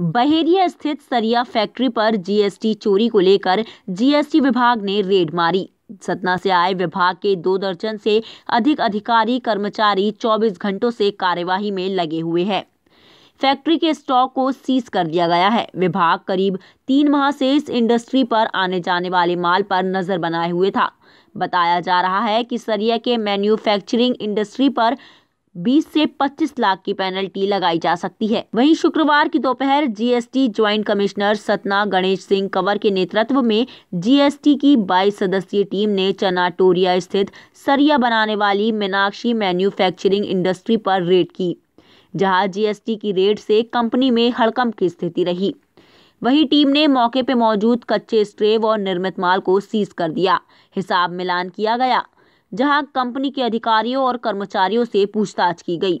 बहेरिया स्थित सरिया फैक्ट्री पर जीएसटी चोरी को लेकर जीएसटी विभाग ने रेड मारी। सतना से आए विभाग के दो दर्जन से अधिक अधिकारी कर्मचारी 24 घंटों से कार्यवाही में लगे हुए हैं। फैक्ट्री के स्टॉक को सीज कर दिया गया है। विभाग करीब तीन माह से इस इंडस्ट्री पर आने जाने वाले माल पर नज़र बनाए हुए था। बताया जा रहा है कि सरिया के मैन्युफैक्चरिंग इंडस्ट्री पर 20 से 25 लाख की पेनल्टी लगाई जा सकती है। वहीं शुक्रवार की दोपहर GST joint commissioner Satna Ganesh Singh Kanwar के नेतृत्व में जीएसटी की 22 सदस्यीय टीम ने चनाटोरिया स्थित सरिया बनाने वाली मीनाक्षी मैन्युफैक्चरिंग इंडस्ट्री पर रेड की, जहाँ जीएसटी की रेड से कंपनी में हड़कंप की स्थिति रही। वही टीम ने मौके पर मौजूद कच्चे स्ट्रेव और निर्मित माल को सीज कर दिया। हिसाब मिलान किया गया। जहाँ कंपनी के अधिकारियों और कर्मचारियों से पूछताछ की गई।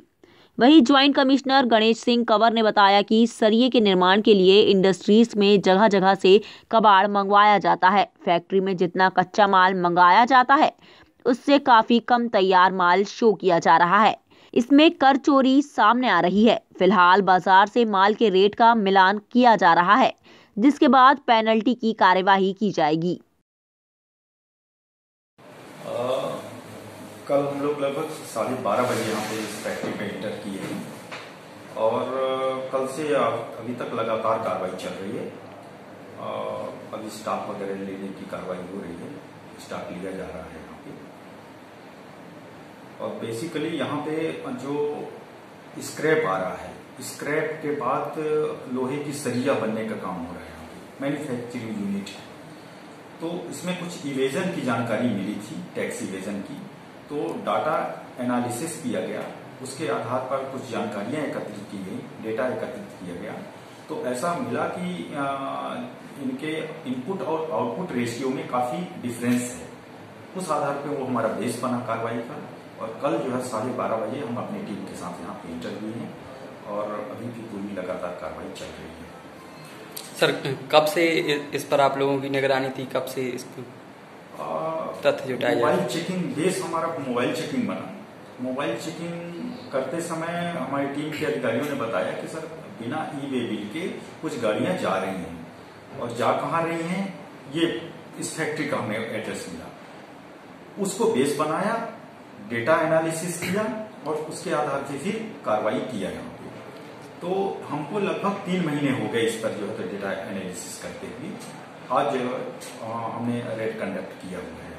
वहीं ज्वाइंट कमिश्नर गणेश सिंह कंवर ने बताया कि सरिये के निर्माण के लिए इंडस्ट्रीज़ में जगह जगह से कबाड़ मंगवाया जाता है। फैक्ट्री में जितना कच्चा माल मंगाया जाता है, उससे काफ़ी कम तैयार माल शो किया जा रहा है। इसमें कर चोरी सामने आ रही है। फ़िलहाल बाज़ार से माल के रेट का मिलान किया जा रहा है, जिसके बाद पेनल्टी की कार्यवाही की जाएगी। कल हम लोग लगभग साढ़े बारह बजे यहाँ पे इस फैक्ट्री पे इंटर किए हैं। और कल से अभी तक लगातार कार्रवाई चल रही है। अभी स्टाफ वगैरह लेने की कार्रवाई हो रही है। स्टाफ लिया जा रहा है यहाँ पे। और बेसिकली यहाँ पे जो स्क्रैप आ रहा है स्क्रैप के बाद लोहे की सरिया बनने का काम हो रहा है मैन्युफैक्चरिंग यूनिट तो इसमें कुछ इवेजन की जानकारी मिली थी टैक्स इवेजन की। तो डाटा एनालिसिस किया गया। उसके आधार पर कुछ जानकारियाँ एकत्रित की गई डेटा एकत्रित किया गया। तो ऐसा मिला कि इनके इनपुट और आउटपुट रेशियो में काफ़ी डिफरेंस है। उस आधार पर वो हमारा बेस बना कार्रवाई का और कल जो है साढ़े बारह बजे हम अपनी टीम के साथ यहाँ पे इंटर हुए हैं और अभी भी पूरी लगातार कार्रवाई चल रही है। सर, कब से इस पर आप लोगों की निगरानी थी? कब से इसको तथ्य जुटाया मोबाइल चेकिंग बेस हमारा मोबाइल चेकिंग बना। मोबाइल चेकिंग करते समय हमारी टीम के अधिकारियों ने बताया कि सर, बिना ई वे बिल के कुछ गाड़ियाँ जा रही हैं। और जा कहाँ रही हैं? ये इस फैक्ट्री का हमें एड्रेस मिला। उसको बेस बनाया डेटा एनालिसिस किया और उसके आधार से फिर कार्रवाई किया यहाँ पे। तो हमको लगभग तीन महीने हो गए इस पर जो है डेटा एनालिसिस करते हुए। आज हमने रेड कंडक्ट किया हुआ है।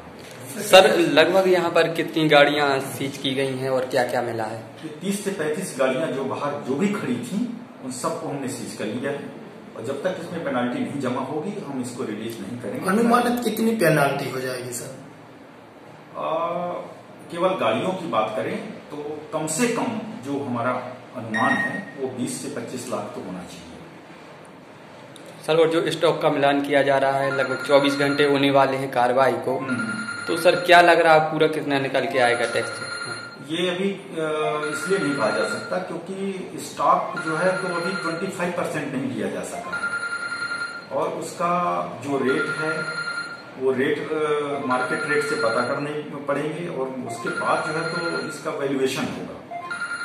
सर लगभग यहाँ पर कितनी गाड़ियाँ सीज की गई हैं और क्या क्या मिला है? तीस से पैंतीस गाड़ियाँ जो बाहर जो भी खड़ी थी उन सबको हमने सीज कर लिया है। और जब तक इसमें पेनाल्टी नहीं जमा होगी हम इसको रिलीज़ नहीं करेंगे। अनुमानित कितनी पेनाल्टी हो जाएगी सर? केवल गाड़ियों की बात करें तो कम से कम जो हमारा अनुमान है वो 20 से 25 लाख तो होना चाहिए। सर और जो स्टॉक का मिलान किया जा रहा है लगभग 24 घंटे होने वाले हैं कार्रवाई को। हम्म। तो सर क्या लग रहा है पूरा कितना निकल के आएगा टैक्स ये अभी इसलिए नहीं कहा जा सकता क्योंकि स्टॉक जो है तो अभी 25 परसेंट नहीं लिया जा सका और उसका जो रेट है वो रेट मार्केट रेट से पता करने पड़ेंगे और उसके बाद जो है तो इसका वैल्यूएशन होगा।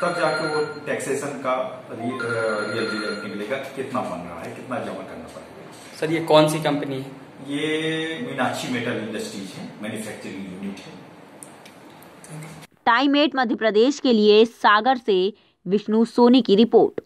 तब जाके वो टैक्सेशन का रियल रिज़ल्ट निकलेगा। कितना बन रहा है कितना जमा करना पड़ेगा। सर ये कौन सी कंपनी है? ये मीनाक्षी मेटल इंडस्ट्रीज़ है मैन्युफैक्चरिंग यूनिट है। टाइम एट मध्य प्रदेश के लिए सागर से विष्णु सोनी की रिपोर्ट।